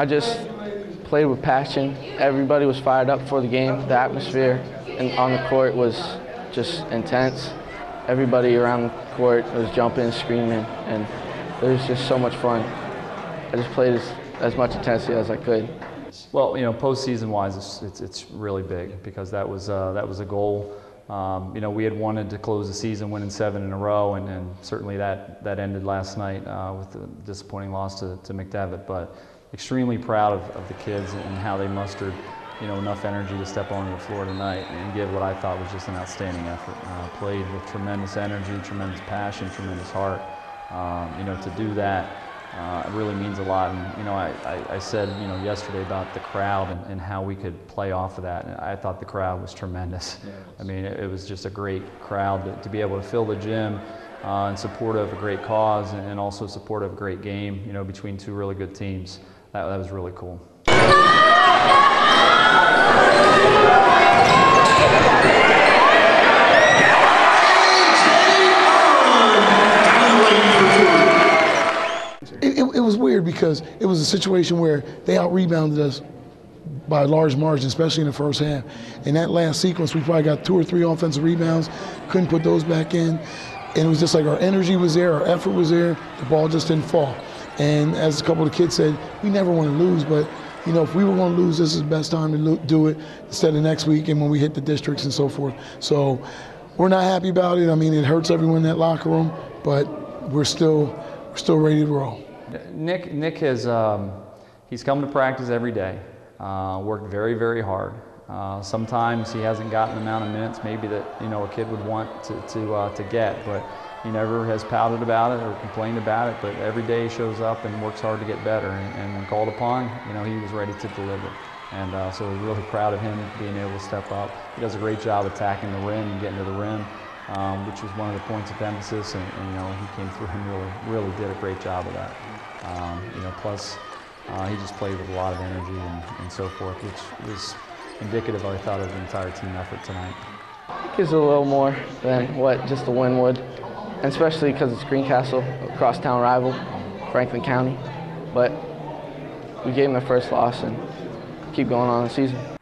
I just played with passion. Everybody was fired up for the game. The atmosphere and on the court was just intense. Everybody around the court was jumping, screaming, and it was just so much fun. I just played as, as much intensity as I could. Well, you know, postseason wise, it's, it's, it's really big because that was, uh, that was a goal. Um, you know, we had wanted to close the season winning seven in a row, and, and certainly that, that ended last night uh, with a disappointing loss to, to. But extremely proud of, of the kids and how they mustered, you know, enough energy to step onto the floor tonight and give what I thought was just an outstanding effort. Uh, played with tremendous energy, tremendous passion, tremendous heart. Um, you know, to do that uh, it really means a lot. And you know, I, I, I, said you know yesterday about the crowd and, and, how we could play off of that. And I thought the crowd was tremendous. I mean, it, it, was just a great crowd to, to be able to fill the gym uh, in support of a great cause and, also support of a great game. You know, between two really good teams. That, that was really cool. It, it, it, was weird because it was a situation where they out rebounded us by a large margin, especially in the first half. In that last sequence, we probably got two or three offensive rebounds, couldn't put those back in. And it was just like our energy was there, our effort was there, the ball just didn't fall. And as a couple of the kids said, we never want to lose, but you know, if we were going to lose, this is the best time to do it instead of next week and when we hit the districts and so forth. So we're not happy about it. I mean, it hurts everyone in that locker room, but we're still we're still ready to roll. Nick, Nick has um, he's come to practice every day, uh, worked very, very hard. Uh, sometimes he hasn't gotten the amount of minutes maybe that you know a kid would want to to, uh, to get, but he never has pouted about it or complained about it. But every day he shows up and works hard to get better. And, and when called upon, you know he was ready to deliver. And uh, so we're really proud of him being able to step up. He does a great job attacking the rim and getting to the rim um, which was one of the points of emphasis. And, and, you know, he came through and really, really did a great job of that. Um, you know, plus uh, he just played with a lot of energy and, and so forth, which was indicative, I thought, of the entire team effort tonight. Gives a little more than what just the win would, and especially because it's Greencastle, a crosstown rival, Franklin County. But we gave them the first loss and keep going on the season.